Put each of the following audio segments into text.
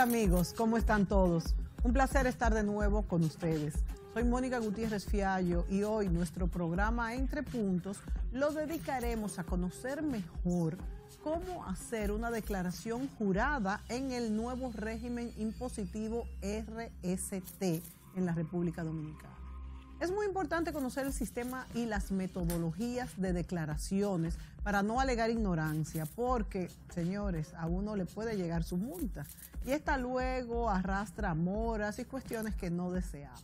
Amigos, ¿cómo están todos? Un placer estar de nuevo con ustedes. Soy Mónica Gutiérrez Fiallo y hoy nuestro programa Entre Puntos lo dedicaremos a conocer mejor cómo hacer una declaración jurada en el nuevo régimen impositivo RST en la República Dominicana. Es muy importante conocer el sistema y las metodologías de declaraciones para no alegar ignorancia, porque, señores, a uno le puede llegar su multa y esta luego arrastra moras y cuestiones que no deseamos.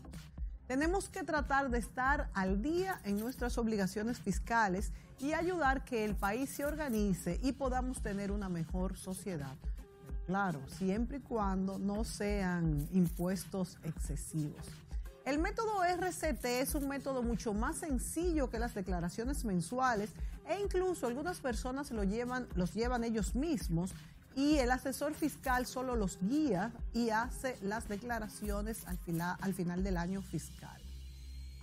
Tenemos que tratar de estar al día en nuestras obligaciones fiscales y ayudar que el país se organice y podamos tener una mejor sociedad. Claro, siempre y cuando no sean impuestos excesivos. El método RCT es un método mucho más sencillo que las declaraciones mensuales e incluso algunas personas lo llevan, los llevan ellos mismos y el asesor fiscal solo los guía y hace las declaraciones al al final del año fiscal.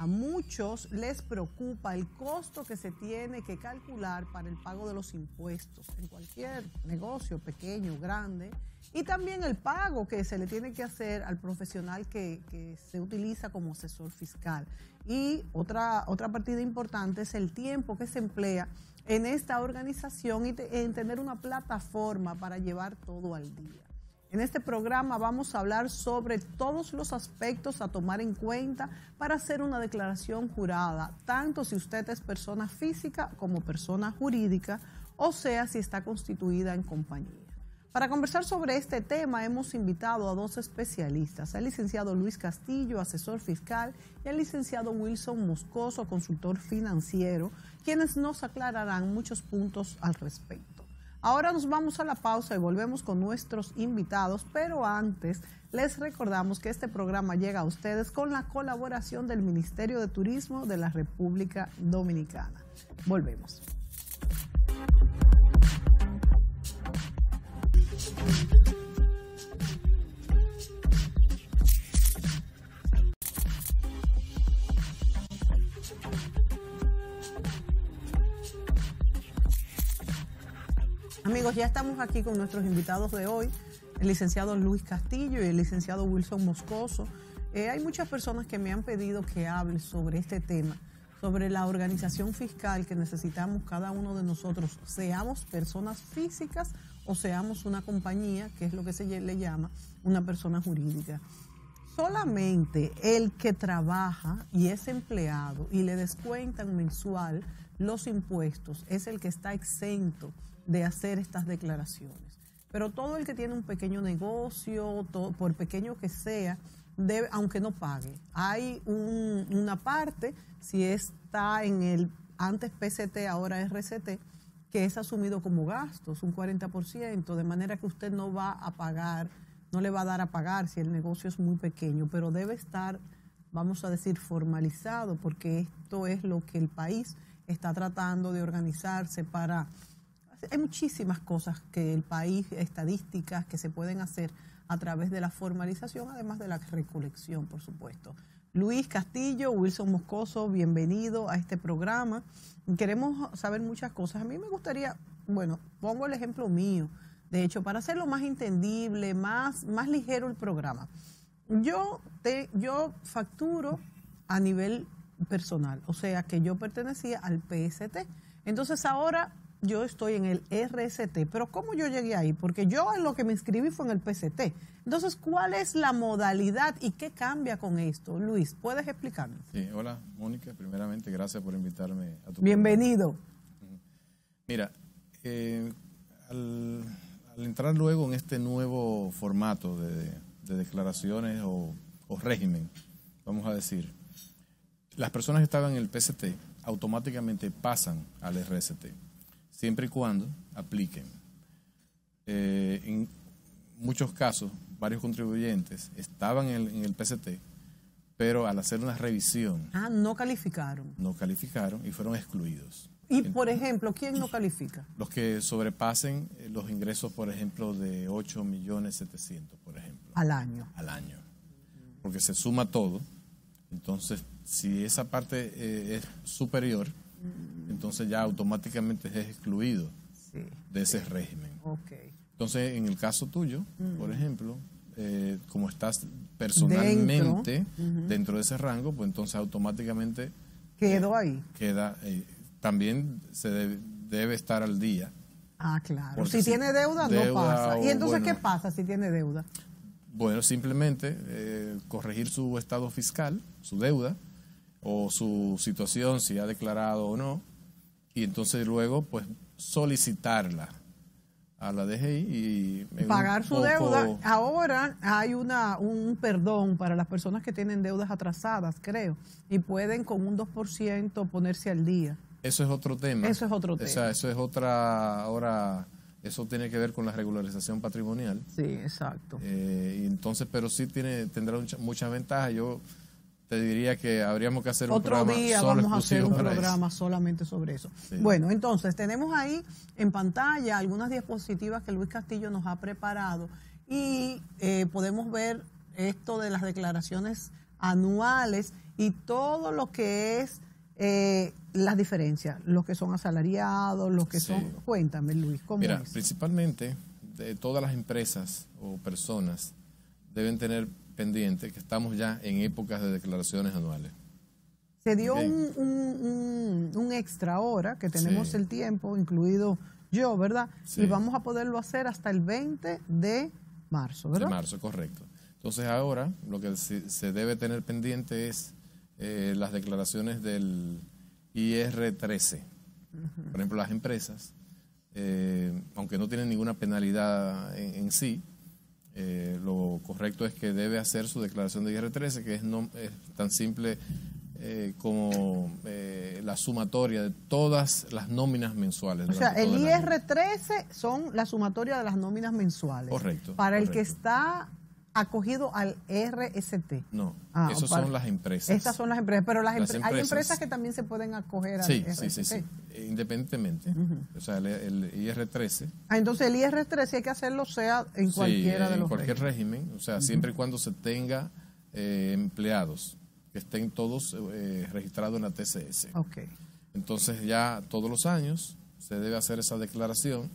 A muchos les preocupa el costo que se tiene que calcular para el pago de los impuestos en cualquier negocio, pequeño, grande, y también el pago que se le tiene que hacer al profesional que, se utiliza como asesor fiscal. Y otra, otra partida importante es el tiempo que se emplea en esta organización y en tener una plataforma para llevar todo al día. En este programa vamos a hablar sobre todos los aspectos a tomar en cuenta para hacer una declaración jurada, tanto si usted es persona física como persona jurídica, o sea, si está constituida en compañía. Para conversar sobre este tema hemos invitado a dos especialistas, al licenciado Luis Castillo, asesor fiscal, y al licenciado Wilson Moscoso, consultor financiero, quienes nos aclararán muchos puntos al respecto. Ahora nos vamos a la pausa y volvemos con nuestros invitados, pero antes les recordamos que este programa llega a ustedes con la colaboración del Ministerio de Turismo de la República Dominicana. Volvemos. Amigos, ya estamos aquí con nuestros invitados de hoy, el licenciado Luis Castillo y el licenciado Wilson Moscoso. Eh, hay muchas personas que me han pedido que hable sobre este tema, sobre la organización fiscal que necesitamos cada uno de nosotros, seamos personas físicas o seamos una compañía, que es lo que se le llama una persona jurídica. Solamente el que trabaja y es empleado y le descuentan mensual los impuestos es el que está exento de hacer estas declaraciones. Pero todo el que tiene un pequeño negocio, por pequeño que sea, debe, aunque no pague. Hay una parte, si está en el antes PCT, ahora RCT, que es asumido como gastos, un 40%, de manera que usted no va a pagar, no le va a dar a pagar si el negocio es muy pequeño, pero debe estar, vamos a decir, formalizado, porque esto es lo que el país está tratando de organizarse para hay muchísimas cosas que el país, estadísticas que se pueden hacer a través de la formalización, además de la recolección, por supuesto. Luis Castillo, Wilson Moscoso, bienvenido a este programa. Queremos saber muchas cosas. A mí me gustaría, bueno, pongo el ejemplo mío, de hecho, para hacerlo más entendible, más, más ligero el programa. Yo, te, yo facturo a nivel personal, o sea que yo pertenecía al PST. Entonces ahora yo estoy en el RST, pero ¿cómo yo llegué ahí? Porque yo en lo que me inscribí fue en el PCT. Entonces, ¿cuál es la modalidad y qué cambia con esto? Luis, ¿puedes explicarme? Sí, hola, Mónica. Primeramente, gracias por invitarme a tu Bienvenido. Mira, eh, al, entrar luego en este nuevo formato de, declaraciones o, o régimen, vamos a decir, las personas que estaban en el PCT automáticamente pasan al RST siempre y cuando apliquen. Eh, en muchos casos, varios contribuyentes estaban en el, PCT, pero al hacer una revisión... Ah, no calificaron. No calificaron y fueron excluidos. Y, por ejemplo, ¿quién no califica? Los que sobrepasen eh, los ingresos, por ejemplo, de 8 millones 700, por ejemplo. Al año. Al año. Porque se suma todo. Entonces, si esa parte eh, es superior, entonces ya automáticamente es excluido de ese régimen. Entonces, en el caso tuyo, por ejemplo, eh, como estás personalmente dentro, de ese rango, pues entonces automáticamente quedó ahí. Queda, eh, también se debe, estar al día. Ah, claro. Si, tiene deuda, no pasa. ¿Y entonces qué pasa si tiene deuda? Bueno, simplemente eh, corregir su estado fiscal, su deuda, o su situación, si ha declarado o no, y entonces luego, pues, solicitarla a la DGI y pagar su deuda. Ahora hay una un perdón para las personas que tienen deudas atrasadas, creo, y pueden con un 2% ponerse al día. Eso es otro tema. Eso es otro tema. O sea, eso es otra ahora eso tiene que ver con la regularización patrimonial. Sí, exacto. Eh, entonces, pero sí tiene tendrá muchas ventajas. Yo te diría que habríamos que hacer un Otro día vamos a hacer un programa solamente sobre eso. Bueno, entonces tenemos ahí en pantalla algunas diapositivas que Luis Castillo nos ha preparado y eh, podemos ver esto de las declaraciones anuales y todo lo que es eh, las diferencias, los que son asalariados, los que son... Cuéntame, Luis, ¿cómo Mira, principalmente de todas las empresas o personas deben tener pendiente que estamos ya en épocas de declaraciones anuales. Se dio un, un, extra ahora, que tenemos el tiempo, incluido yo, ¿verdad? Y vamos a poderlo hacer hasta el 20 de marzo, ¿verdad? De marzo, correcto. Entonces ahora lo que se, debe tener pendiente es eh, las declaraciones del IR13. Por ejemplo, las empresas, eh, aunque no tienen ninguna penalidad en sí, eh, lo correcto es que debe hacer su declaración de IR13, que es, no, es tan simple eh, como eh, la sumatoria de todas las nóminas mensuales. O sea, el IR13 son la sumatoria de las nóminas mensuales. Correcto. Para el que está acogido al RST. No, ah, esas son las empresas. Estas son las empresas, pero las, hay empresas que también se pueden acoger al sí, Sí, sí, sí, independientemente. O sea, el, IR13. Ah, entonces el IR13 hay que hacerlo sea en cualquiera de los en cualquier régimen, o sea, siempre y cuando se tenga eh, empleados que estén todos eh, registrados en la TCS. Ok. Entonces ya todos los años se debe hacer esa declaración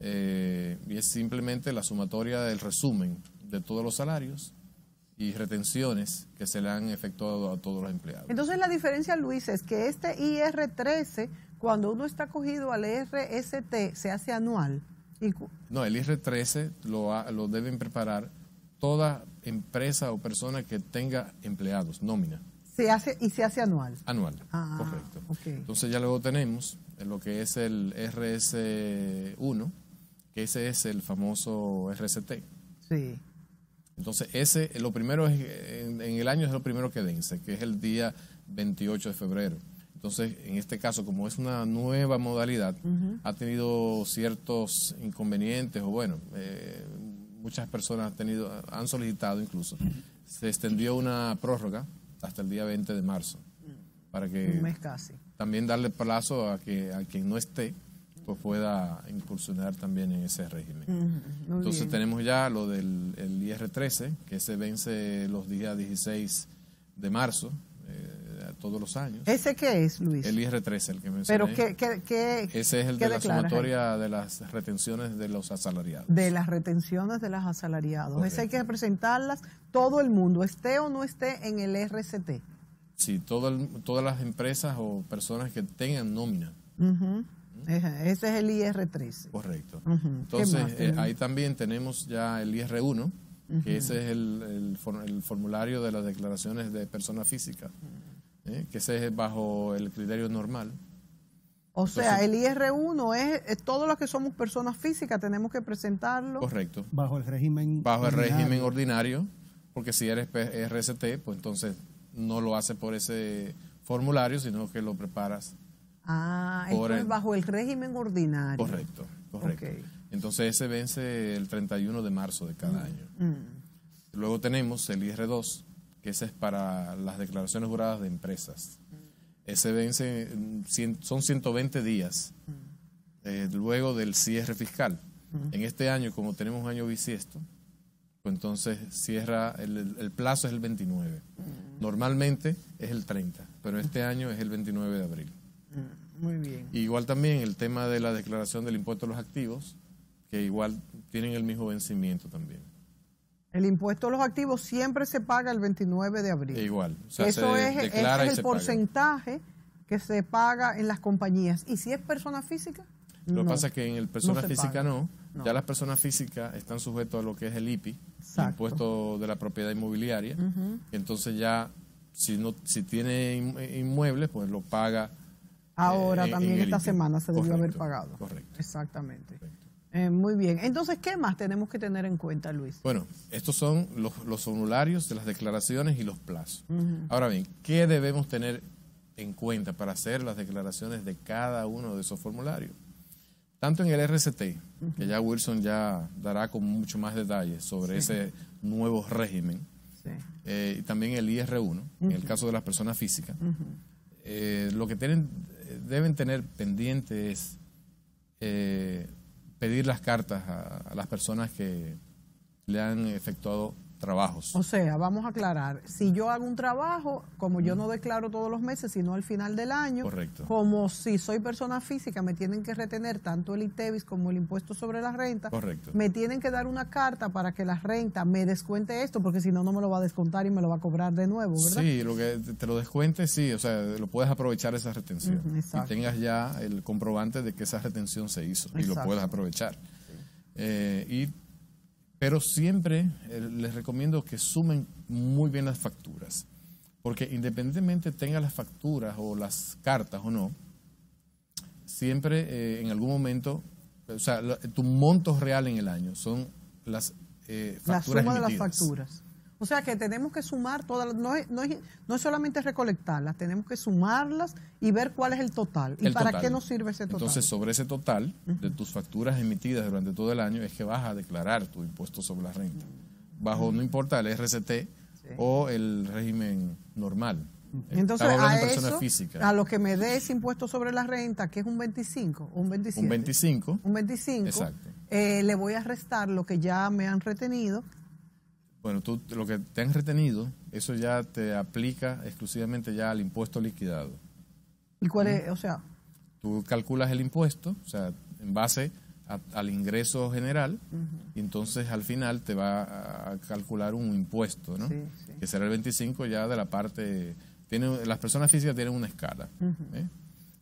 eh, y es simplemente la sumatoria del resumen de todos los salarios y retenciones que se le han efectuado a todos los empleados. Entonces la diferencia, Luis, es que este IR13, cuando uno está cogido al RST, se hace anual. No, el IR13 lo, lo deben preparar toda empresa o persona que tenga empleados, nómina. Se hace y se hace anual. Anual, ah, correcto. Entonces ya luego tenemos lo que es el RS1, que ese es el famoso RST. Sí. Entonces, ese, lo primero es, en, el año es lo primero que vence, que es el día 28 de febrero. Entonces, en este caso, como es una nueva modalidad, ha tenido ciertos inconvenientes, o bueno, eh, muchas personas han, tenido, han solicitado incluso, se extendió una prórroga hasta el día 20 de marzo. Para que Un mes casi. También darle plazo a, que, a quien no esté pues pueda incursionar también en ese régimen. Entonces tenemos ya lo del IR13, que se vence los días 16 de marzo, eh, todos los años. ¿Ese qué es, Luis? El IR13, el que mencioné. ¿Pero qué, qué, Ese es el de la sumatoria de las retenciones de los asalariados. De las retenciones de los asalariados. Ese hay que presentarlas todo el mundo, esté o no esté en el RCT. Sí, todo todas las empresas o personas que tengan nómina. Ese es el IR13. Correcto. Entonces, eh, ahí también tenemos ya el IR1, que ese es el, el, formulario de las declaraciones de persona física, ¿eh? que ese es bajo el criterio normal. O sea, el IR1 es, todos los que somos personas físicas, tenemos que presentarlo. Correcto. Bajo el régimen Bajo el régimen ordinario, porque si eres RST, pues entonces no lo hace por ese formulario, sino que lo preparas Ah, esto es bajo el régimen ordinario. Correcto, correcto. Entonces ese vence el 31 de marzo de cada mm, año. Mm. Luego tenemos el IR2, que ese es para las declaraciones juradas de empresas. Ese vence, son 120 días eh, luego del cierre fiscal. Mm. En este año, como tenemos un año bisiesto, pues entonces cierra, el, el plazo es el 29. Normalmente es el 30, pero este año es el 29 de abril. Muy bien. Igual también el tema de la declaración del impuesto a los activos, que igual tienen el mismo vencimiento también. El impuesto a los activos siempre se paga el 29 de abril. E igual. O sea, Eso es, el porcentaje que se paga en las compañías. ¿Y si es persona física? Lo que pasa es que en el persona física no. Ya las personas físicas están sujetos a lo que es el IPI, el impuesto de la propiedad inmobiliaria. Entonces ya, si no si tiene inmuebles, pues lo paga. Ahora eh, también esta semana se debió haber pagado. Correcto. Exactamente. Eh, muy bien. Entonces, ¿qué más tenemos que tener en cuenta, Luis? Bueno, estos son los, los formularios de las declaraciones y los plazos. Ahora bien, ¿qué debemos tener en cuenta para hacer las declaraciones de cada uno de esos formularios? Tanto en el RCT, que ya Wilson ya dará con mucho más detalle sobre ese nuevo régimen, eh, y también el IR1, en el caso de las personas físicas, lo que tienen, deben tener pendiente es pedir las cartas a, las personas que le han efectuado trabajos. O sea, vamos a aclarar, si yo hago un trabajo, como yo no declaro todos los meses, sino al final del año, Correcto. como si soy persona física, me tienen que retener tanto el ITEVIS como el impuesto sobre la renta, Correcto. me tienen que dar una carta para que la renta me descuente esto, porque si no, no me lo va a descontar y me lo va a cobrar de nuevo, ¿verdad? Sí, lo que te lo descuente, sí, o sea, lo puedes aprovechar esa retención. y tengas ya el comprobante de que esa retención se hizo y lo puedes aprovechar. Eh, y pero siempre eh, les recomiendo que sumen muy bien las facturas, porque independientemente tenga las facturas o las cartas o no, siempre eh, en algún momento, o sea, tu monto real en el año son las eh, facturas La suma de las facturas. O sea que tenemos que sumar todas, no es, no, es, no es solamente recolectarlas, tenemos que sumarlas y ver cuál es el total. ¿Y para qué nos sirve ese total? Entonces, sobre ese total de tus facturas emitidas durante todo el año es que vas a declarar tu impuesto sobre la renta. Bajo, no importa el RCT o el régimen normal. Entonces, a, eso, a lo que me dé ese impuesto sobre la renta, que es un 25 un 27. Un 25. Un 25. Exacto. Eh, le voy a restar lo que ya me han retenido bueno, tú lo que te han retenido, eso ya te aplica exclusivamente ya al impuesto liquidado. ¿Y cuál es, o sea? Tú calculas el impuesto, o sea, en base al ingreso general, y entonces al final te va a calcular un impuesto, ¿no? Sí, Que será el 25 ya de la parte... Tiene, las personas físicas tienen una escala. ¿eh?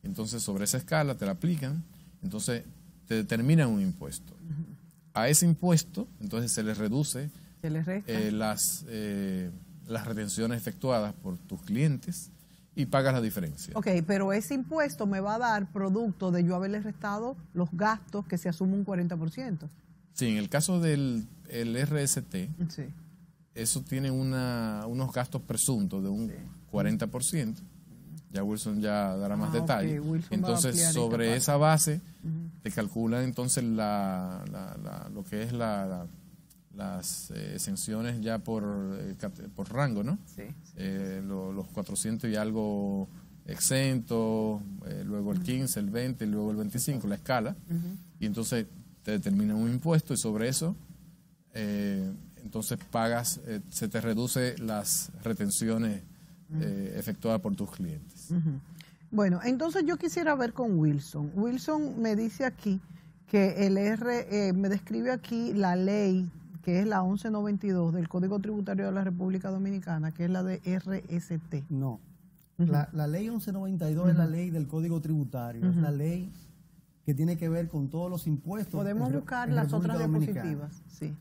Entonces sobre esa escala te la aplican, entonces te determinan un impuesto. A ese impuesto, entonces se le reduce eh, las, eh, las retenciones efectuadas por tus clientes y pagas la diferencia. Ok, pero ese impuesto me va a dar producto de yo haberle restado los gastos que se asume un 40%. Sí, en el caso del el RST, eso tiene una, unos gastos presuntos de un 40%. Ya Wilson ya dará más ah, detalles. Entonces, sobre esa base, te calcula entonces la, lo que es la las eh, exenciones ya por, eh, por rango, ¿no? Sí. Eh, los 400 y algo exentos, luego el 15, el 20, y luego el 25, la escala. Y entonces te determina un impuesto y sobre eso, entonces pagas, se te reduce las retenciones efectuadas por tus clientes. Bueno, entonces yo quisiera ver con Wilson. Wilson me dice aquí que el R, me describe aquí la ley que es la 1192 del Código Tributario de la República Dominicana, que es la de RST. No. la, ley 1192 es la ley del Código Tributario, es la ley que tiene que ver con todos los impuestos. Podemos buscar las otras diapositivas. Sí.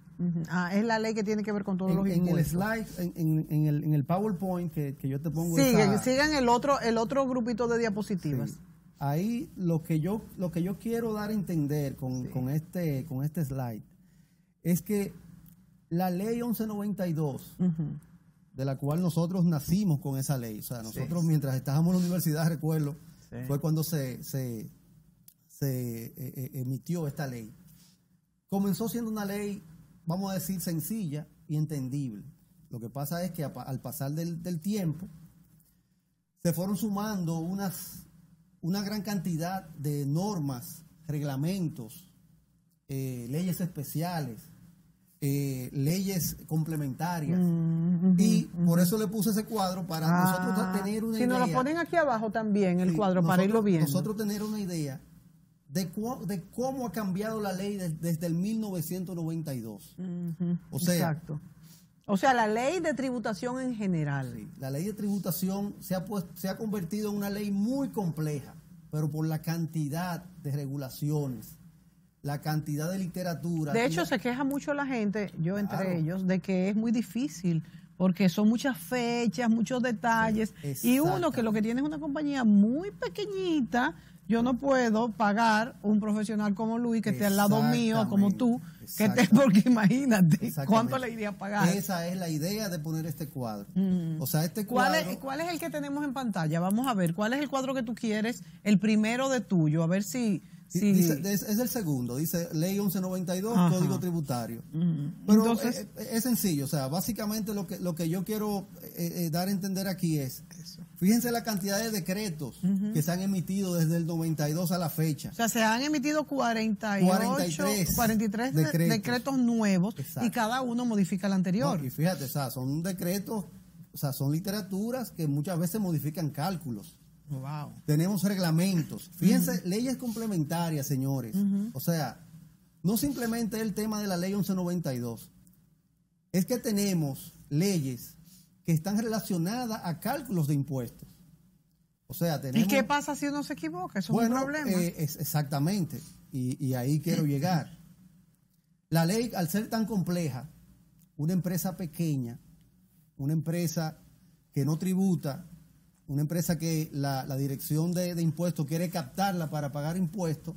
Ah, es la ley que tiene que ver con todos los impuestos. En el slide, en, el, en el PowerPoint que, yo te pongo. Sí, sigan el otro, el otro grupito de diapositivas. Ahí lo que yo, lo que yo quiero dar a entender con, con, este, con este slide es que la ley 1192, de la cual nosotros nacimos con esa ley, o sea, nosotros mientras estábamos en la universidad, recuerdo, fue cuando se, se, eh, eh, emitió esta ley. Comenzó siendo una ley, vamos a decir, sencilla y entendible. Lo que pasa es que al pasar del, tiempo, se fueron sumando unas, una gran cantidad de normas, reglamentos, eh, leyes especiales, eh, leyes complementarias. Mm, y por eso le puse ese cuadro para ah, nosotros tener una idea. Si nos lo ponen aquí abajo también, el cuadro, para irlo viendo. Nosotros tener una idea de, de cómo ha cambiado la ley desde el 1992. o sea, Exacto. O sea, la ley de tributación en general. Sí, la ley de tributación se ha, se ha convertido en una ley muy compleja, pero por la cantidad de regulaciones, la cantidad de literatura. De hecho, se queja mucho la gente, yo entre ellos, de que es muy difícil porque son muchas fechas, muchos detalles, y uno que lo que tiene es una compañía muy pequeñita, yo no puedo pagar un profesional como Luis que esté al lado mío, como tú, que esté, porque imagínate cuánto le iría a pagar. Esa es la idea de poner este cuadro. Mm. O sea, este cuadro. ¿Cuál es, ¿Cuál es el que tenemos en pantalla? Vamos a ver, ¿cuál es el cuadro que tú quieres? El primero de tuyo, a ver si es, el segundo, dice Ley 1192, Código Tributario. Pero eh, eh, es, sencillo, o sea, básicamente lo que, lo que yo quiero eh, dar a entender aquí es, fíjense la cantidad de decretos que se han emitido desde el 92 a la fecha. O sea, se han emitido 48, 43, 43 decretos. nuevos y cada uno modifica el anterior. y fíjate, o sea, son decretos, o sea, son literaturas que muchas veces modifican cálculos. Tenemos reglamentos. Fíjense, leyes complementarias, señores. O sea, no simplemente el tema de la ley 1192. Es que tenemos leyes que están relacionadas a cálculos de impuestos. O sea, tenemos... ¿Y qué pasa si uno se equivoca? Eso es un problema. Eh, es exactamente. Y, y ahí quiero llegar. La ley, al ser tan compleja, una empresa pequeña, una empresa que no tributa, una empresa que la, dirección de, impuestos quiere captarla para pagar impuestos,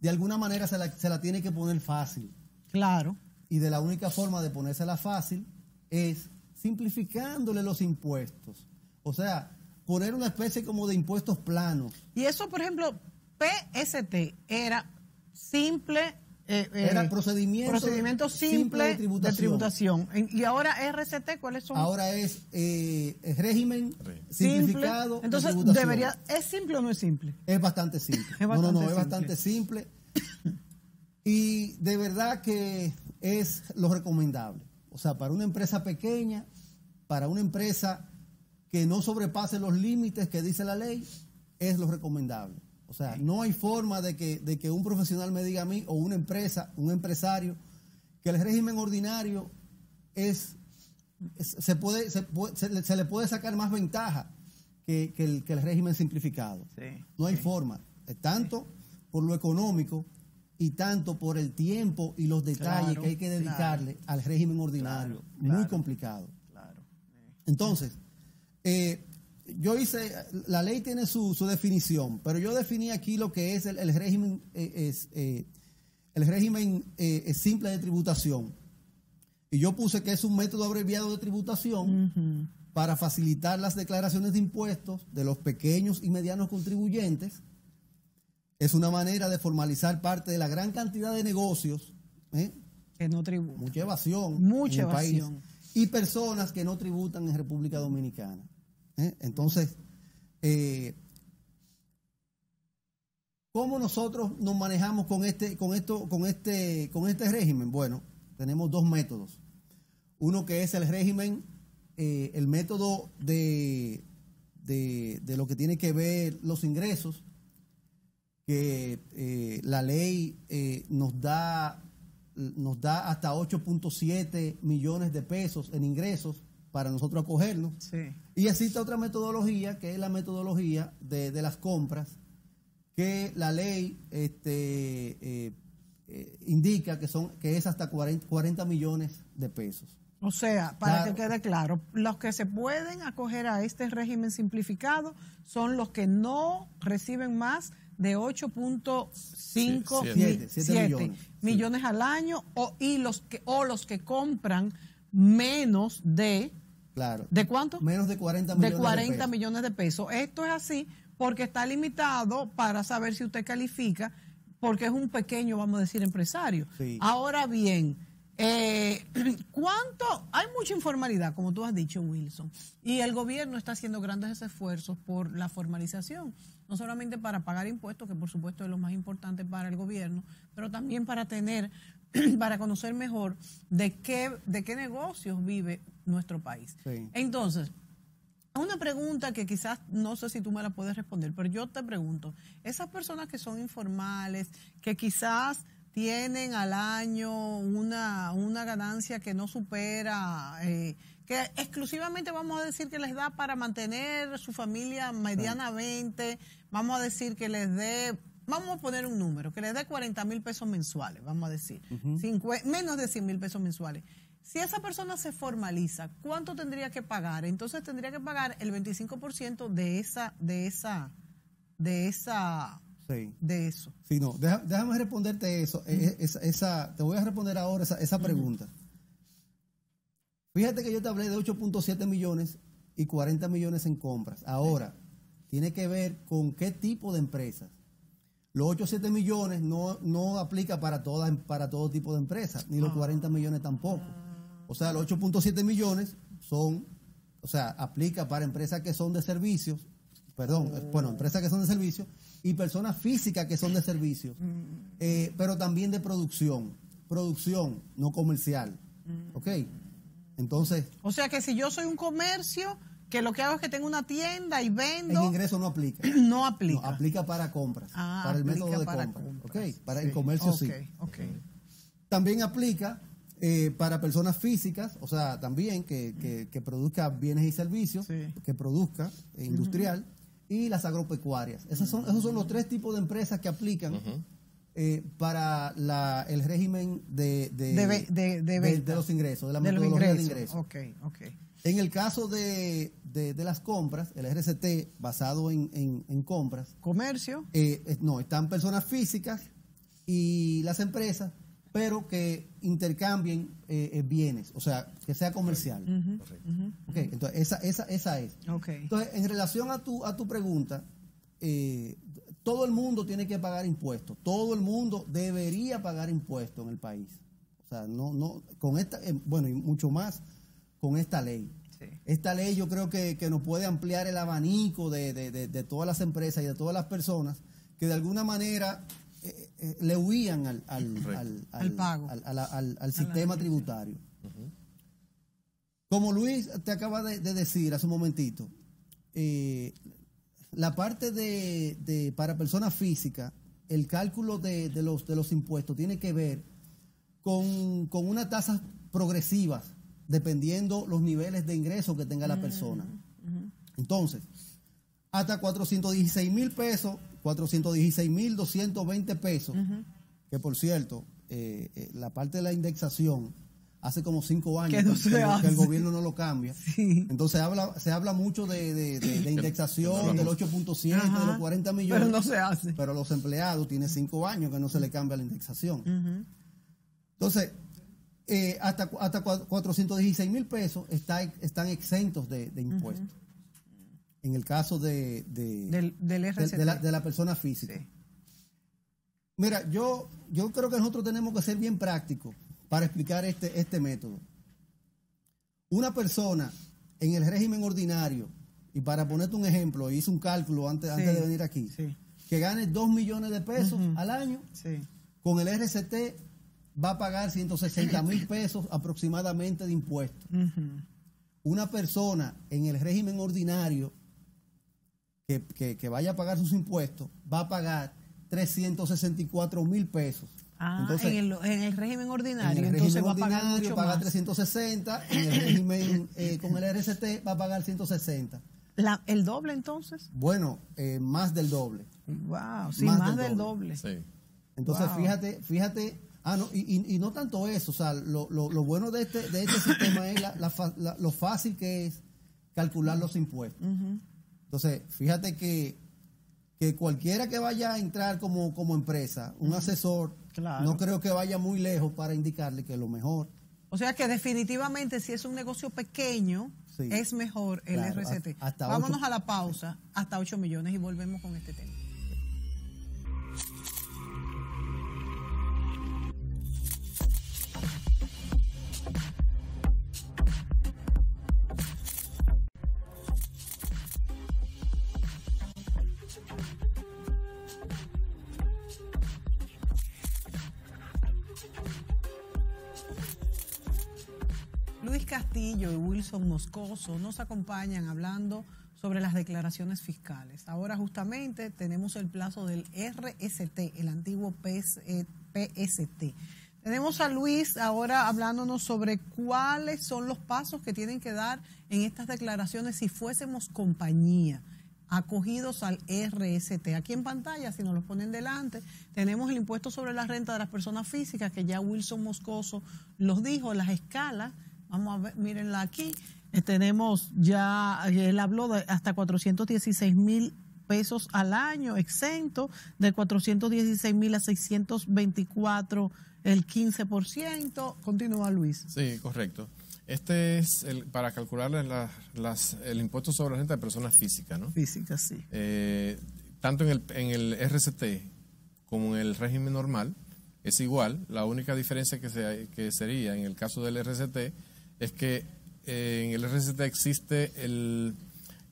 de alguna manera se la, tiene que poner fácil. Claro. Y de la única forma de ponérsela fácil es simplificándole los impuestos. O sea, poner una especie como de impuestos planos. Y eso, por ejemplo, PST era simple eh, eh, Era procedimiento, procedimiento simple, de tributación. ¿Y ahora RCT cuáles son? Ahora es eh, régimen simplificado. Entonces, debería, ¿es simple o no es simple? Es bastante simple. no, no, no, es bastante simple. Y de verdad que es lo recomendable. O sea, para una empresa pequeña, para una empresa que no sobrepase los límites que dice la ley, es lo recomendable. O sea, no hay forma de que, de que un profesional me diga a mí o una empresa, un empresario, que el régimen ordinario es, se, puede, se, le puede sacar más ventaja que, el, régimen simplificado. no hay forma. Tanto por lo económico y tanto por el tiempo y los detalles que hay que dedicarle al régimen ordinario. Muy complicado. Entonces, eh, yo hice, la ley tiene su, definición, pero yo definí aquí lo que es el, régimen, eh, es, eh, el régimen eh, simple de tributación. Y yo puse que es un método abreviado de tributación para facilitar las declaraciones de impuestos de los pequeños y medianos contribuyentes. Es una manera de formalizar parte de la gran cantidad de negocios. Que no tributan. Mucha evasión. Mucha evasión. y personas que no tributan en República Dominicana. ¿Eh? Entonces, eh, ¿cómo nosotros nos manejamos con este, con esto, con este, con este régimen? Bueno, tenemos dos métodos. Uno que es el régimen, eh, el método de, de, lo que tiene que ver los ingresos, que la ley nos da nos da hasta 8.7 millones de pesos en ingresos para nosotros acogernos. Y existe otra metodología, que es la metodología de, las compras, que la ley este, eh, eh, indica que, son, que es hasta 40, millones de pesos. O sea, para que quede claro, los que se pueden acoger a este régimen simplificado son los que no reciben más de 8.5 millones, millones al año o, y los que, o los que compran menos de Claro. ¿De cuánto? Menos de 40 millones de 40 millones de pesos. Esto es así porque está limitado para saber si usted califica, porque es un pequeño, vamos a decir, empresario. Ahora bien, eh, ¿cuánto? Hay mucha informalidad, como tú has dicho, Wilson, y el gobierno está haciendo grandes esfuerzos por la formalización, no solamente para pagar impuestos, que por supuesto es lo más importante para el gobierno, pero también para tener para conocer mejor de qué, de qué negocios vive nuestro país. Entonces, Una pregunta que quizás no sé si tú me la puedes responder, pero yo te pregunto, esas personas que son informales, que quizás tienen al año una, una ganancia que no supera, eh, que exclusivamente vamos a decir que les da para mantener su familia medianamente, vamos a decir que les dé, vamos a poner un número, que les dé 40 mil pesos mensuales, vamos a decir, menos de 100 mil pesos mensuales. Si esa persona se formaliza, ¿cuánto tendría que pagar? Entonces tendría que pagar el 25% de esa, de esa, de esa, de eso. Sí, no, déjame responderte eso, eh, eh, esa, te voy a responder ahora esa, esa pregunta. Fíjate que yo te hablé de 8.7 millones y 40 millones en compras. Ahora, tiene que ver con qué tipo de empresas. Los 8 7 millones no, no aplica para, toda, para todo tipo de empresas, ni los 40 ah. millones tampoco. O sea, los 8.7 millones son, o sea, aplica para empresas que son de servicios, perdón, eh, bueno, empresas que son de servicios y personas físicas que son de servicios, mm. eh, pero también de producción, producción, no comercial. Mm. ¿Ok? Entonces. O sea que si yo soy un comercio, que lo que hago es que tengo una tienda y vendo. El ingreso no aplica. No aplica. No, aplica para compras. Ah, para el método de compra. Compras. Para el comercio sí. También aplica eh, para personas físicas, o sea, también que, que, produzca bienes y servicios, que produzca eh, industrial, y las agropecuarias. Esos son, esos son los tres tipos de empresas que aplican eh, para la, el régimen de, de, de, los ingresos, de la metodología de ingresos. Okay, okay. En el caso de, las compras, el RCT basado en, en, compras. Comercio. no, están personas físicas y las empresas pero que intercambien eh, eh, bienes, o sea, que sea comercial. entonces esa, esa, esa es. Entonces, en relación a tu, a tu pregunta, eh, todo el mundo tiene que pagar impuestos, todo el mundo debería pagar impuestos en el país. O sea, no, no, con esta, bueno, y mucho más con esta ley. Esta ley yo creo que, nos puede ampliar el abanico de, de todas las empresas y de todas las personas que de alguna manera eh, le huían al, al, al, pago. al, sistema tributario. Como Luis te acaba de, decir hace un momentito, eh, la parte de, para personas físicas, el cálculo de, los, de los impuestos tiene que ver con, con unas tasas progresivas, dependiendo los niveles de ingreso que tenga la persona. Entonces, hasta 416 mil pesos 416.220 pesos, que por cierto, eh, eh, la parte de la indexación hace como cinco años que, el gobierno no lo cambia. Entonces habla, se habla mucho de, indexación, del 8.7, de los 40 millones. Pero no se hace. Pero los empleados tienen cinco años que no se le cambia la indexación. Entonces, eh, hasta, hasta 416 mil pesos está, están exentos de, impuestos. En el caso de, del, de, la, persona física. Mira, yo, yo creo que nosotros tenemos que ser bien prácticos para explicar este, este método. Una persona en el régimen ordinario, y para ponerte un ejemplo, hice un cálculo antes, antes de venir aquí, que gane 2 millones de pesos al año, con el RCT va a pagar 160 mil pesos aproximadamente de impuestos. Una persona en el régimen ordinario que, vaya a pagar sus impuestos va a pagar 364 mil pesos. Ah, en, el, régimen ordinario, en el entonces va a pagar mucho paga 360, en el régimen eh, con el RCT va a pagar 160. La, ¿El doble entonces? Bueno, eh, más del doble. Wow, sí, más, del, doble. Sí. Entonces, fíjate, fíjate, ah, no, y, y, no tanto eso, o sea, lo, lo, lo bueno de este, de este sistema es la, lo fácil que es calcular los impuestos. Entonces, fíjate que, cualquiera que vaya a entrar como, como empresa, un asesor, no creo que vaya muy lejos para indicarle que lo mejor. O sea que definitivamente si es un negocio pequeño, es mejor el RCT. Vámonos a la pausa, hasta 8 millones y volvemos con este tema. Wilson Moscoso nos acompañan hablando sobre las declaraciones fiscales. Ahora justamente tenemos el plazo del RST, el antiguo PST. Eh, tenemos a Luis ahora hablándonos sobre cuáles son los pasos que tienen que dar en estas declaraciones si fuésemos compañía acogidos al RST. Aquí en pantalla, si nos lo ponen delante, tenemos el impuesto sobre la renta de las personas físicas, que ya Wilson Moscoso los dijo, las escalas. Vamos a ver, mírenla aquí. Eh, tenemos ya, él habló de hasta 416 mil pesos al año exento, de 416 mil a 624 el 15%. Continúa Luis. Sí, correcto. Este es el, para calcular las, el impuesto sobre la renta de personas físicas, ¿no? Físicas, sí. Eh, tanto en el, en el RCT como en el régimen normal es igual. La única diferencia que, se, que sería en el caso del RCT es que eh, en el RCT existe el,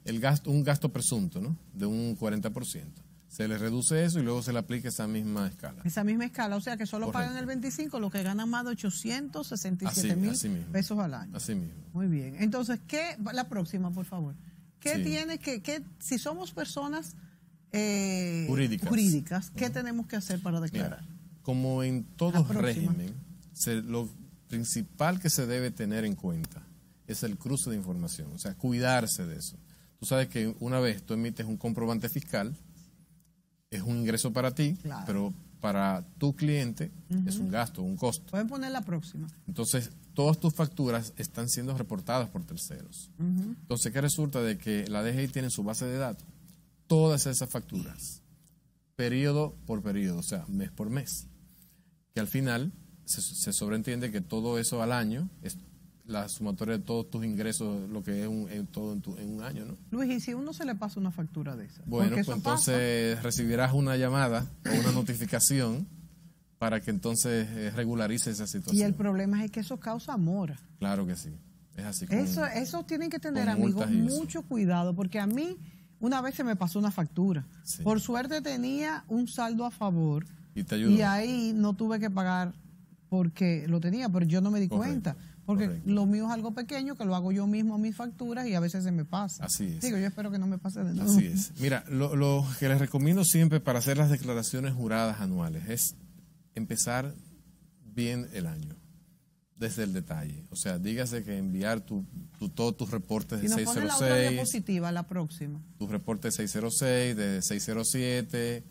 el gasto, un gasto presunto, ¿no? De un 40% se le reduce eso y luego se le aplica esa misma escala. Esa misma escala, o sea que solo pagan el 25 los que ganan más de 867 mil pesos al año. Así mismo. Muy bien. Entonces, ¿qué, la próxima, por favor? ¿Qué tiene que, qué, si somos personas eh, jurídicas, qué tenemos que hacer para declarar? como en todo régimen, lo principal que se debe tener en cuenta es el cruce de información, o sea, cuidarse de eso. Tú sabes que una vez tú emites un comprobante fiscal, es un ingreso para ti, pero para tu cliente es un gasto, un costo. Pueden poner la próxima. Entonces, todas tus facturas están siendo reportadas por terceros. Entonces, ¿qué resulta de que la DGI tiene su base de datos? Todas esas facturas, periodo por periodo, o sea, mes por mes. Que al final se, se sobreentiende que todo eso al año es la sumatoria de todos tus ingresos, lo que es un, en todo en, un año, ¿no? Luis, ¿y si uno se le pasa una factura de esa? Bueno, pues entonces recibirás una llamada o una notificación para que entonces eh, regularice esa situación. Y el problema es que eso causa mora. Claro que sí, es así. eso, eso tienen que tener, amigos, mucho cuidado, porque a mí una vez se me pasó una factura. Por suerte tenía un saldo a favor. Y te ayudó. Y ahí no tuve que pagar porque lo tenía, pero yo no me di cuenta. Porque lo mío es algo pequeño que lo hago yo mismo a mis facturas y a veces se me pasa. Así es. Digo, yo espero que no me pase de nuevo. Así es. Mira, lo, que les recomiendo siempre para hacer las declaraciones juradas anuales es empezar bien el año, desde el detalle. O sea, dígase que enviar tu, todos tus reportes de 606. la otra diapositiva, la próxima. Tus reportes de 606, de 607,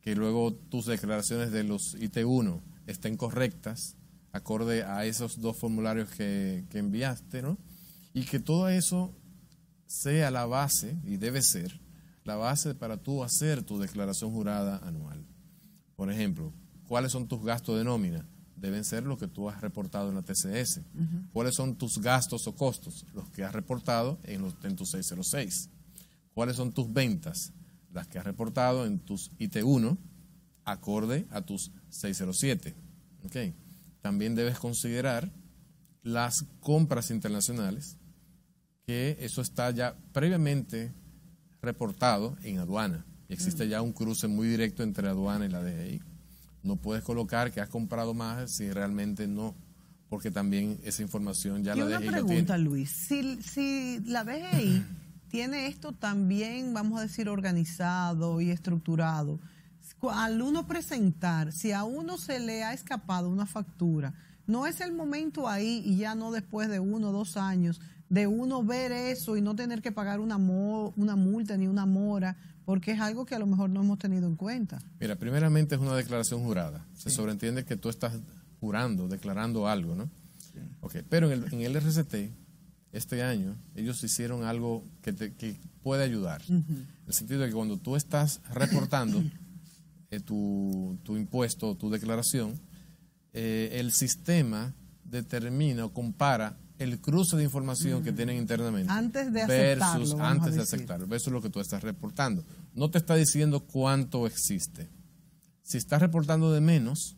que luego tus declaraciones de los IT1 estén correctas acorde a esos dos formularios que, enviaste, ¿no? Y que todo eso sea la base, y debe ser, la base para tú hacer tu declaración jurada anual. Por ejemplo, ¿cuáles son tus gastos de nómina? Deben ser los que tú has reportado en la TCS. ¿Cuáles son tus gastos o costos? Los que has reportado en, los, en tu 606. ¿Cuáles son tus ventas? Las que has reportado en tus IT1, acorde a tus 607. ¿Okay? también debes considerar las compras internacionales, que eso está ya previamente reportado en aduana. Y existe mm. ya un cruce muy directo entre aduana y la DGI. No puedes colocar que has comprado más si realmente no, porque también esa información ya la DGI una pregunta, Luis. Si, si la DGI tiene esto también, vamos a decir, organizado y estructurado, al uno presentar, si a uno se le ha escapado una factura, no es el momento ahí y ya no después de uno o dos años de uno ver eso y no tener que pagar una, una multa ni una mora, porque es algo que a lo mejor no hemos tenido en cuenta. Mira, primeramente es una declaración jurada. Se sobreentiende que tú estás jurando, declarando algo, ¿no? pero en el, en el RCT, este año, ellos hicieron algo que, te, que puede ayudar. En el sentido de que cuando tú estás reportando, Eh, tu, tu, impuesto, tu declaración, eh, el sistema determina o compara el cruce de información que tienen internamente antes de versus antes de aceptarlo, versus lo que tú estás reportando. No te está diciendo cuánto existe. Si estás reportando de menos,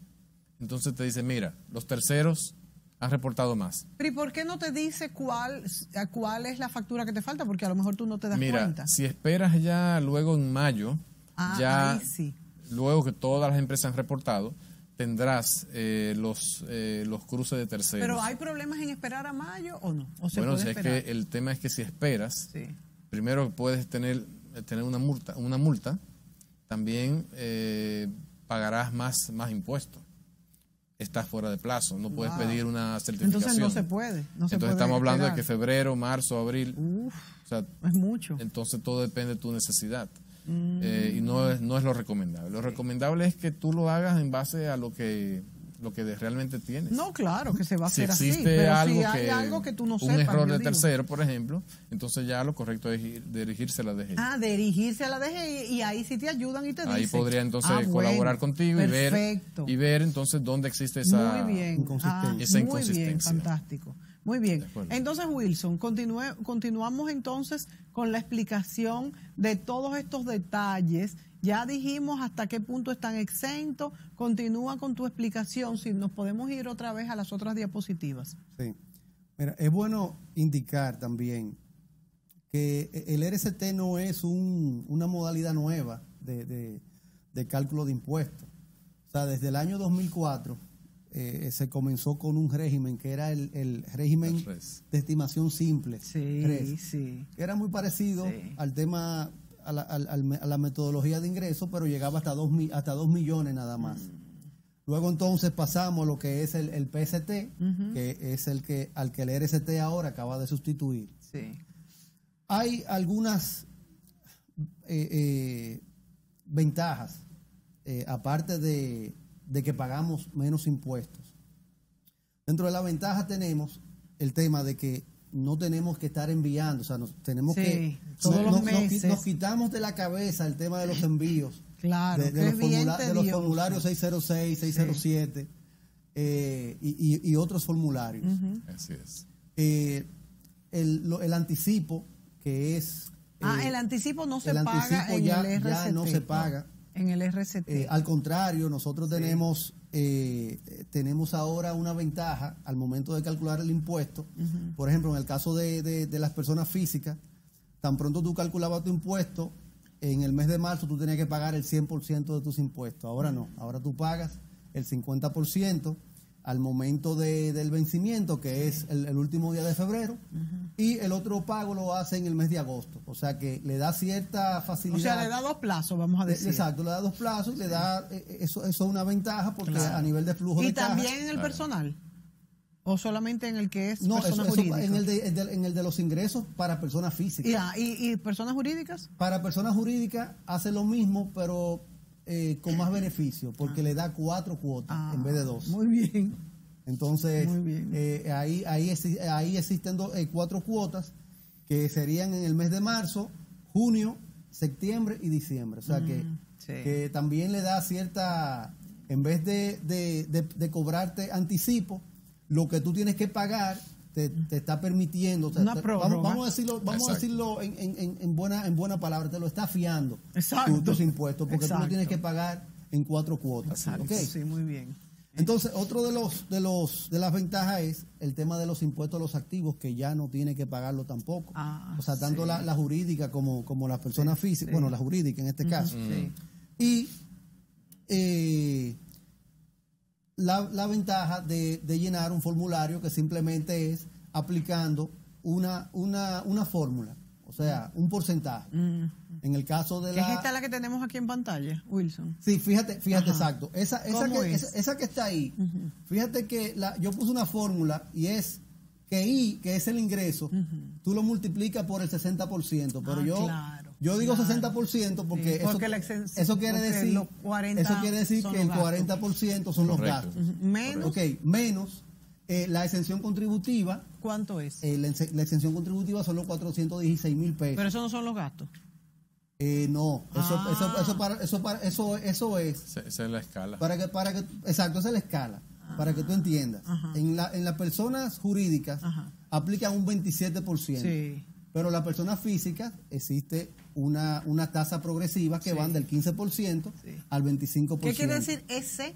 entonces te dice, mira, los terceros han reportado más. Pero ¿y por qué no te dice cuál, cuál es la factura que te falta? Porque a lo mejor tú no te das mira, cuenta. Si esperas ya luego en mayo, ah, ya sí luego que todas las empresas han reportado, tendrás eh, los, eh, los cruces de terceros. Pero hay problemas en esperar a mayo o no? ¿O se bueno, puede si es que el tema es que si esperas, Sí. primero puedes tener, tener una multa, una multa, también eh, pagarás más, más impuestos. Estás fuera de plazo, no puedes Wow. pedir una certificación. Entonces no se puede. No se Entonces puede estamos hablando de que febrero, marzo, abril, Uf, o sea, es mucho. entonces todo depende de tu necesidad. Mm. Eh, y no es, no es lo recomendable. Lo recomendable es que tú lo hagas en base a lo que, lo que realmente tienes. No, claro que se va a si hacer así. existe Pero algo, si hay que, algo que tú no un sepas. error de digo. tercero, por ejemplo, entonces ya lo correcto es ir- dirigirse a la DGI. Ah, dirigirse a la DGI y ahí sí te ayudan y te Ahí dicen. podría entonces Ah, bueno, colaborar contigo y ver, y ver entonces dónde existe esa Muy bien. inconsistencia. Ah, Esa muy bien, inconsistencia. fantástico. Muy bien. Entonces, Wilson, continuamos entonces con la explicación de todos estos detalles. Ya dijimos hasta qué punto están exentos. Continúa con tu explicación, si nos podemos ir otra vez a las otras diapositivas. Sí. Mira, es bueno indicar también que el RST no es un- una modalidad nueva de, de- de cálculo de impuestos. O sea, desde el año 2004 eh, se comenzó con un régimen que era el, el régimen de estimación simple. Sí, RES, sí. que era muy parecido Sí. al tema, a la, a la metodología de ingreso, pero llegaba hasta dos, mi- hasta dos millones nada más. Luego entonces pasamos a lo que es el, el PST, que es el que al que el RST ahora acaba de sustituir. Sí. Hay algunas eh, eh, ventajas, eh, aparte de, de que pagamos menos impuestos. Dentro de la ventaja tenemos el tema de que no tenemos que estar enviando, o sea, nos, tenemos Sí, que... todos los nos meses. nos quitamos de la cabeza el tema de los envíos. Claro, de, de los, formula- de los formularios 606, 607 eh, y, y- y otros formularios. Así es. Eh, el, lo- el anticipo, que es... Ah, eh, el anticipo no se el paga anticipo en ya- el RCT. ya no se paga. En el RCT. eh, al contrario, nosotros tenemos, eh, tenemos ahora una ventaja al momento de calcular el impuesto. Por ejemplo, en el caso de, de- de las personas físicas, tan pronto tú calculabas tu impuesto, en el mes de marzo tú tenías que pagar el 100% de tus impuestos. Ahora no, ahora tú pagas el 50% al momento de- del vencimiento, que es el, el último día de febrero, y el otro pago lo hace en el mes de agosto. O sea que le da cierta facilidad. o sea, le da dos plazos, vamos a decir. Exacto, le da dos plazos y le da, eh, eso, eso es una ventaja porque Claro. a nivel de flujo ¿Y de caja- también en el personal? ¿O solamente en el que es no, eso, persona eso jurídica? en el, de, en el- en el de los ingresos para personas físicas. ¿Y, y- y personas jurídicas? Para personas jurídicas hace lo mismo, pero eh, con más beneficio, porque le da cuatro cuotas Ah, en vez de dos. Muy bien. Entonces, Muy bien. eh, ahí, ahí, ahí existen do- eh, cuatro cuotas que serían en el mes de marzo, junio, septiembre y diciembre. O sea que, Mm, sí. que también le da cierta, en vez de, de- de- de cobrarte anticipo, lo que tú tienes que pagar te, te está permitiendo. Una te- vamos, vamos a decirlo, vamos a decirlo en, en- en- en buena, en buena palabra, te lo está fiando Exacto. tu- tus impuestos, porque tú lo tienes que pagar en cuatro cuotas. Exacto. ¿ok? Sí, muy bien. Entonces, otro de los de los de las ventajas es el tema de los impuestos a los activos que ya no tiene que pagarlo tampoco. Ah, o sea, tanto sí. la, la jurídica como, como las personas físicas, bueno, la jurídica en este caso. Sí. Y eh, la, la ventaja de, de llenar un formulario que simplemente es aplicando una, una, una fórmula, o sea, un porcentaje. Mm. En el caso de ¿Qué es la... esta la que tenemos aquí en pantalla, Wilson? Sí, fíjate, fíjate, Ajá. exacto. Esa, esa, ¿Cómo que, es? esa, esa que está ahí, fíjate que la, yo puse una fórmula y es que I, que es el ingreso, tú lo multiplicas por el 60%, pero Ah, yo, claro, yo digo claro. 60% porque, Sí, eso, porque la exen- eso quiere porque decir, los 40 eso quiere decir son que el los gastos. 40% son los Correcto. gastos. Menos, Ok, menos eh, la exención contributiva, ¿cuánto es? eh, la, ex- la exención contributiva son los 416 mil pesos. Pero eso no son los gastos. Eh, no, eso, Ah. eso, eso, para, eso, para, eso, eso es Esa, es la escala. Para que, para que, exacto, esa es la escala, para que tú entiendas. En, la, en las personas jurídicas Ajá. aplican un 27%, Sí. Pero las personas físicas existe una, una tasa progresiva que Sí. van del 15% Sí. al 25%. ¿Qué quiere decir ese?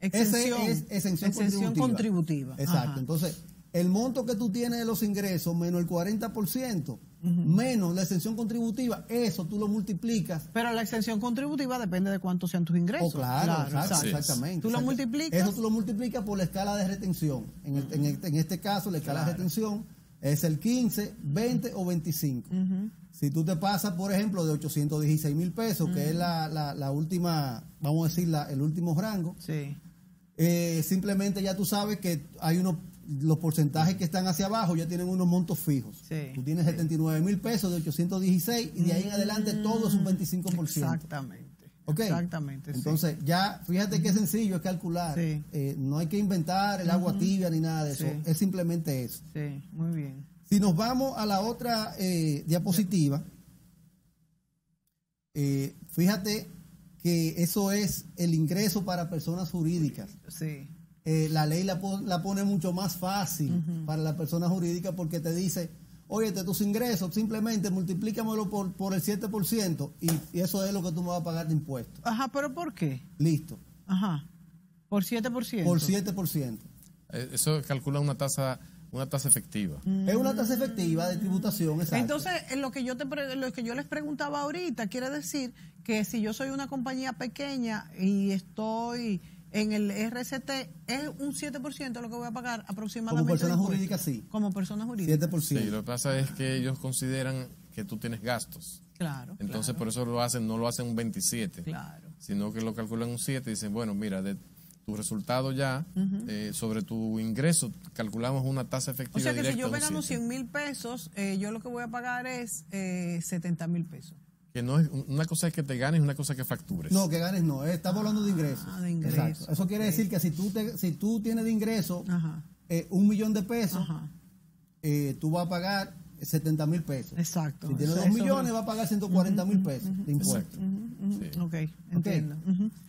Ese es exención, contributiva. contributiva. Exacto. Ajá. Entonces, el monto que tú tienes de los ingresos menos el 40%, menos la exención contributiva, eso tú lo multiplicas. Pero la exención contributiva depende de cuántos sean tus ingresos. Oh, claro, exacto, exactamente. Tú lo multiplicas. Eso tú lo multiplicas por la escala de retención. En, el- en el- en este caso, la escala de retención es el 15, 20 o 25. Si tú te pasas, por ejemplo, de 816 mil pesos, que es la, la- la última, vamos a decir, la- el último rango, Sí. eh, simplemente ya tú sabes que hay unos los porcentajes que están hacia abajo ya tienen unos montos fijos. Sí. Tú tienes 79 mil pesos de 816 y de ahí en adelante todo es un 25%. Exactamente. Exactamente. sí. Entonces, ya, fíjate qué sencillo es calcular. Sí. Eh, no hay que inventar el agua tibia ni nada de eso. Sí. Es simplemente eso. Sí, muy bien. Si nos vamos a la otra eh, diapositiva, eh, fíjate que eso es el ingreso para personas jurídicas. Sí. La ley la, la pone mucho más fácil para la persona jurídica porque te dice, oye, tus ingresos simplemente multiplícamelo por, por el 7% y, y eso es lo que tú me vas a pagar de impuestos. Ajá, pero ¿por qué? Listo. Ajá. Por 7%. Por 7%. Eh, Eso calcula una tasa una tasa efectiva. Es una tasa efectiva de tributación, exacto. Entonces, eh, lo que yo te pre- lo que yo les preguntaba ahorita quiere decir que si yo soy una compañía pequeña y estoy en el RCT es un 7% lo que voy a pagar aproximadamente. Como persona jurídica, sí. Como persona jurídica. 7%. Sí, lo que pasa es que ellos consideran que tú tienes gastos. Claro. Entonces, claro, por eso lo hacen, no lo hacen un 27, Claro. sino que lo calculan un 7 y dicen, bueno, mira, de tu resultado ya, eh, sobre tu ingreso, calculamos una tasa efectiva O sea que si yo me gano 7. 100 mil pesos, eh, yo lo que voy a pagar es eh, 70 mil pesos. Que no es, una cosa es que te ganes, una cosa es que factures. No, que ganes no, eh, estamos hablando de ingresos. Ah, de ingresos, Exacto. Eso quiere decir que si tú, te- si tú tienes de ingreso Ajá. eh, un millón de pesos, eh, tú vas a pagar 70 mil pesos. Exacto. Si tienes Eso- dos eso- millones, vas a pagar 140 mil pesos de impuestos. Ujú, Sí. Ok, entiendo.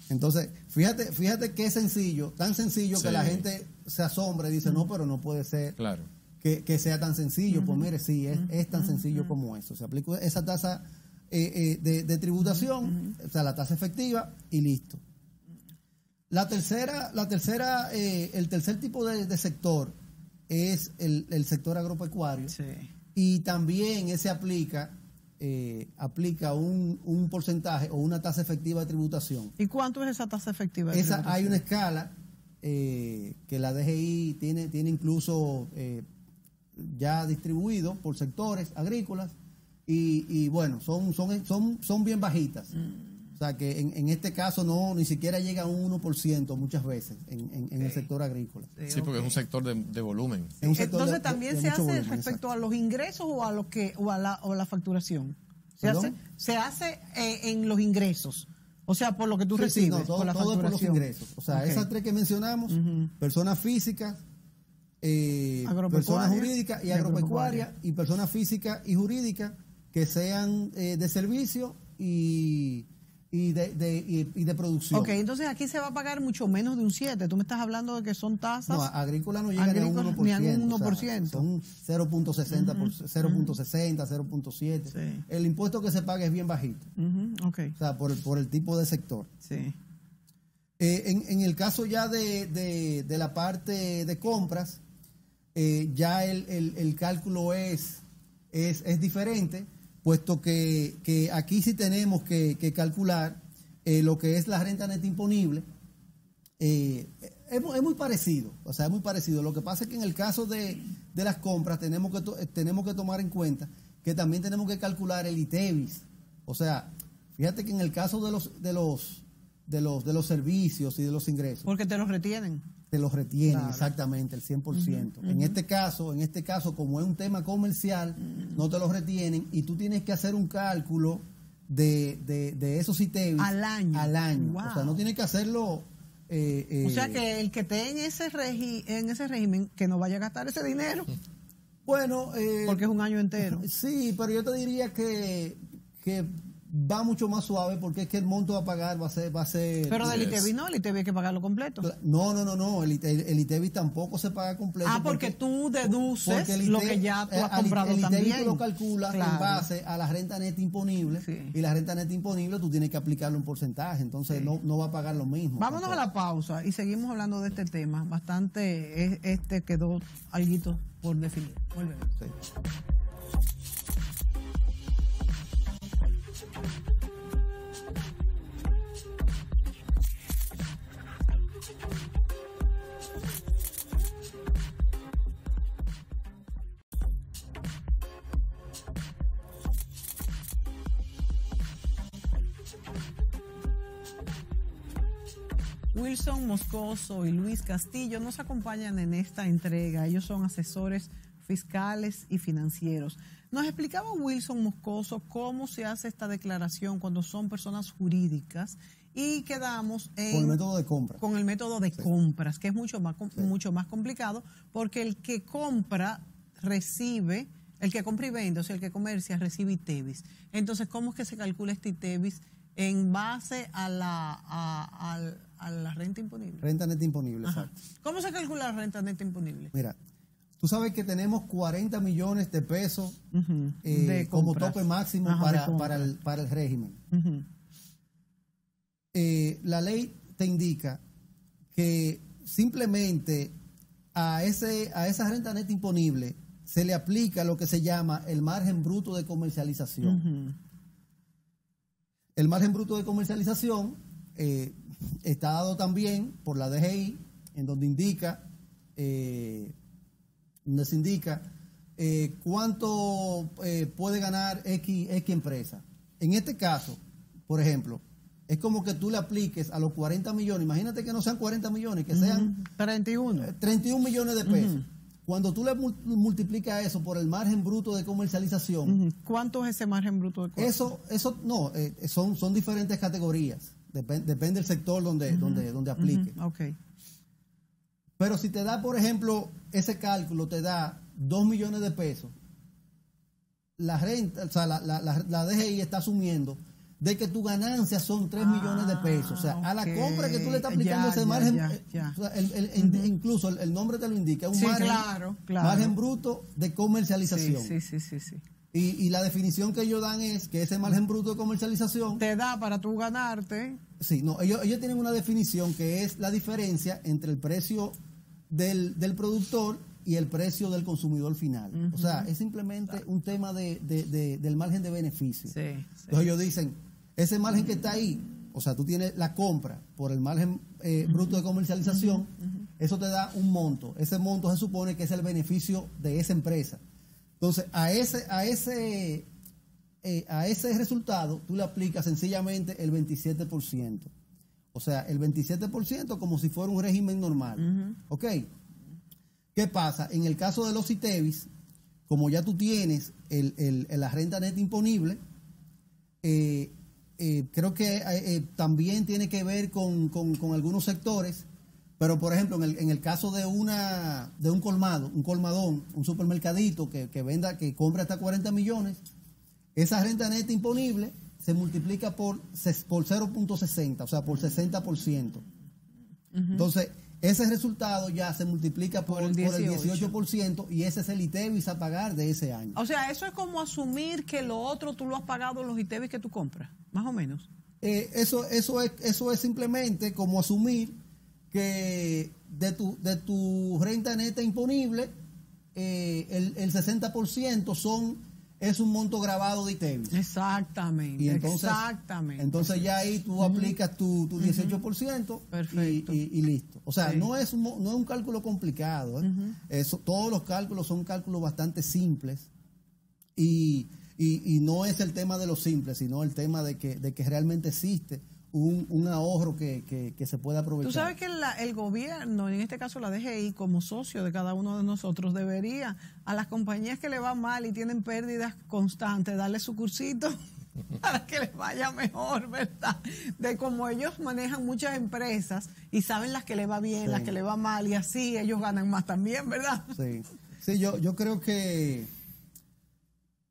Entonces, fíjate, fíjate qué sencillo, tan sencillo que la gente se asombra y dice, no, pero no puede ser Claro. que, que sea tan sencillo. Pues mire, sí, es, es tan sencillo como eso. Se aplica esa tasa eh, eh, de, de tributación, o sea, la tasa efectiva y listo. La tercera, la tercera, eh, el tercer tipo de, de sector es el, el sector agropecuario Sí. y también ese aplica eh, aplica un, un porcentaje o una tasa efectiva de tributación. ¿Y cuánto es esa tasa efectiva? de Esa, tributación? hay una escala eh, que la DGI tiene, tiene incluso eh, ya distribuido por sectores agrícolas y, y bueno, son, son, son, son bien bajitas. O sea que en, en este caso no ni siquiera llega a un 1% muchas veces en, en- en el sector agrícola. Sí, porque es un sector de, de volumen. Es un sector Entonces de- también de se hace volumen, respecto a los ingresos o a lo que o a la, o a la facturación. Se ¿Perdón? hace, se hace eh, en los ingresos. O sea, por lo que tú Sí, sí, recibes, no, todo, por la todo es por los ingresos. O sea, esas tres que mencionamos, personas físicas, eh, personas jurídicas y y agropecuarias, agropecuaria. y personas físicas y jurídicas que sean eh, de servicio y, y, de, de- y- y de producción. Ok, entonces aquí se va a pagar mucho menos de un 7. Tú me estás hablando de que son tasas. No, agrícola no llega ni a un Agrícola 1%. ni a un o sea, 1%. son 0.60, por- 0.60, 0.7. Sí. El impuesto que se paga es bien bajito. Ujú, ok, O sea, por el, por el tipo de sector. sí. Eh, en, en el caso ya de, de- de la parte de compras, eh, ya el, el- el cálculo es, es, es diferente, puesto que, que aquí sí tenemos que, que calcular eh, lo que es la renta neta imponible. Eh, es, es muy parecido, o sea, es muy parecido. Lo que pasa es que en el caso de, de las compras tenemos que, eh, tenemos que tomar en cuenta que también tenemos que calcular el ITEVIS. O sea, fíjate que en el caso de los, de los, de los, de los servicios y de los ingresos, Porque te los retienen. Te los retienen Claro. exactamente el 100%. En este caso, en este caso, como es un tema comercial, no te los retienen y tú tienes que hacer un cálculo de, de, de esos ITEVIS Al año. Al año. Wow. O sea, no tienes que hacerlo. eh, eh, O sea que el que esté en ese, regi en ese régimen, que no vaya a gastar ese dinero, Bueno, eh, porque es un año entero. Sí, pero yo te diría que, que va mucho más suave porque es que el monto a pagar va a ser... Va a ser Pero del ITV no, el ITV hay que pagarlo completo. No, no, no, no, el, el, ITV tampoco se paga completo. Ah, porque, tú deduces lo que ya tú has comprado el también. El ITV lo calcula en base a la renta neta imponible y la renta neta imponible tú tienes que aplicarlo en porcentaje, entonces no, no va a pagar lo mismo. Vámonos a la pausa y seguimos hablando de este tema. Bastante, este quedó algo por definir. Volvemos. Wilson Moscoso y Luis Castillo nos acompañan en esta entrega. Ellos son asesores fiscales y financieros. Nos explicaba Wilson Moscoso cómo se hace esta declaración cuando son personas jurídicas y quedamos en, con el método de compra. Con el método de compras, que es mucho más, mucho más complicado, porque el que compra recibe, el que compra y vende, o sea, el que comercia recibe ITEVIS. Entonces, ¿cómo es que se calcula este ITEVIS en base a la, a, a la renta imponible. Renta neta imponible, exacto. ¿Cómo se calcula la renta neta imponible? Mira, tú sabes que tenemos 40 millones de pesos eh, como tope máximo para, para, el, para, el, régimen. Eh, la ley te indica que simplemente a, ese, a esa renta neta imponible se le aplica lo que se llama el margen bruto de comercialización. El margen bruto de comercialización eh, está dado también por la DGI, en donde indica, eh, donde se indica eh, cuánto eh, puede ganar X, X empresa. En este caso, por ejemplo, es como que tú le apliques a los 40 millones, imagínate que no sean 40 millones, que sean 31. 31 millones de pesos. Cuando tú le multiplicas eso por el margen bruto de comercialización. ¿Cuánto es ese margen bruto de comercialización? Eso, eso no, son, son diferentes categorías depende del sector donde, donde, donde aplique. Pero si te da, por ejemplo, ese cálculo te da 2 millones de pesos, la renta, o sea, la, la, la, DGI está asumiendo de que tu ganancia son 3 millones de pesos. O sea, a la compra que tú le estás aplicando ese margen, eh, incluso el, nombre te lo indica, es un margen, margen bruto de comercialización. Sí, sí, sí, sí. Y, la definición que ellos dan es que ese margen bruto de comercialización... Te da para tú ganarte. Sí, no, ellos, ellos tienen una definición que es la diferencia entre el precio del, del productor y el precio del consumidor final. O sea, es simplemente un tema de, del margen de beneficio. Sí, Entonces ellos dicen, ese margen que está ahí, o sea, tú tienes la compra por el margen eh, bruto de comercialización, eso te da un monto. Ese monto se supone que es el beneficio de esa empresa. Entonces, a ese, a ese, eh, a ese resultado tú le aplicas sencillamente el 27%. O sea, el 27% como si fuera un régimen normal. ¿Ok? ¿Qué pasa? En el caso de los ITEVIS, como ya tú tienes el, la renta neta imponible, eh, eh, creo que también tiene que ver con, con algunos sectores pero, por ejemplo, en el, en el caso de una de un colmado, un colmadón, un supermercadito que, venda, que compra hasta 40 millones, esa renta neta imponible se multiplica por, por 0.60, o sea, por 60%. Entonces, ese resultado ya se multiplica por, el, 18%. y ese es el ITEVIS a pagar de ese año. O sea, eso es como asumir que lo otro tú lo has pagado en los ITEVIS que tú compras, más o menos. Eh, eso, eso, es, eso es simplemente como asumir que de tu, de tu renta neta imponible, eh, el, el 60% son es un monto grabado de ITEVIS. Exactamente. Y entonces, exactamente. Entonces ya ahí tú aplicas tu, tu 18% Perfecto. Y, y, listo. O sea, no, es un, no es un cálculo complicado. ¿eh? Eso, todos los cálculos son cálculos bastante simples y, y, no es el tema de los simples, sino el tema de que, de que realmente existe un, ahorro que, se pueda aprovechar. Tú sabes que el gobierno, en este caso la DGI, como socio de cada uno de nosotros, debería a las compañías que le va mal y tienen pérdidas constantes, darle su cursito para que les vaya mejor, ¿verdad? De cómo ellos manejan muchas empresas y saben las que le va bien, las que le va mal y así ellos ganan más también, ¿verdad? Sí, sí yo, yo creo que,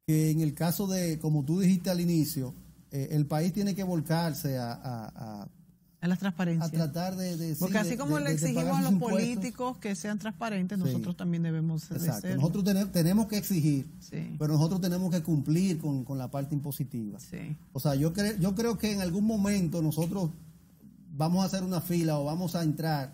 que en el caso de, como tú dijiste al inicio, eh, el país tiene que volcarse a, a, a la transparencia. A tratar de... Porque así como le exigimos a los políticos que sean transparentes, nosotros también debemos Exacto. Nosotros tenemos que exigir, pero nosotros tenemos que cumplir con, con la parte impositiva. O sea, yo, creo yo creo que en algún momento nosotros vamos a hacer una fila o vamos a entrar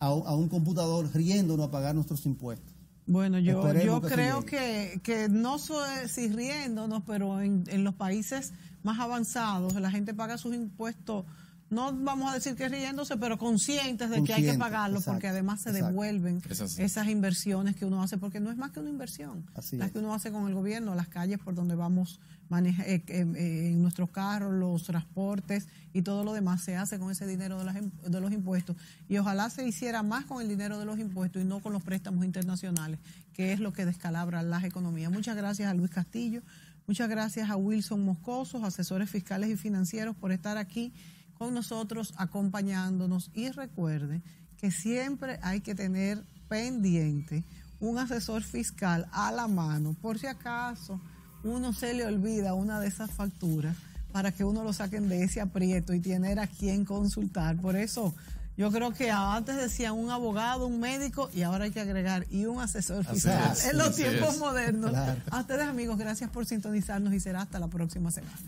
a, a un computador riéndonos a pagar nuestros impuestos. Bueno, yo, yo creo que, que, no soy si riéndonos, pero en, en los países más avanzados la gente paga sus impuestos no vamos a decir que riéndose, pero conscientes de que hay que pagarlo, porque además se devuelven esas inversiones que uno hace, porque no es más que una inversión, las que uno hace con el gobierno, las calles por donde vamos maneja, eh, eh, eh, en nuestros carros, los transportes y todo lo demás se hace con ese dinero de, de los impuestos. Y ojalá se hiciera más con el dinero de los impuestos y no con los préstamos internacionales, que es lo que descalabra las economías. Muchas gracias a Luis Castillo, muchas gracias a Wilson Moscoso, asesores fiscales y financieros, por estar aquí con nosotros acompañándonos y recuerde que siempre hay que tener pendiente un asesor fiscal a la mano por si acaso uno se le olvida una de esas facturas para que uno lo saquen de ese aprieto y tener a quien consultar. Por eso yo creo que antes decían un abogado, un médico y ahora hay que agregar y un asesor fiscal en los tiempos modernos. A ustedes amigos, gracias por sintonizarnos y será hasta la próxima semana.